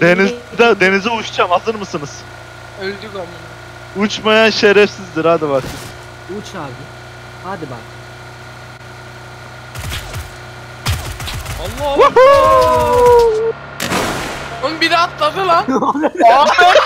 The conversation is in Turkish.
Denizde, denize uçacağım hazır mısınız? Öldük amına. Uçmayan şerefsizdir hadi bak. Uç abi. Hadi bak. Allah Allah. Oğlum biri atladı lan. Ahmet.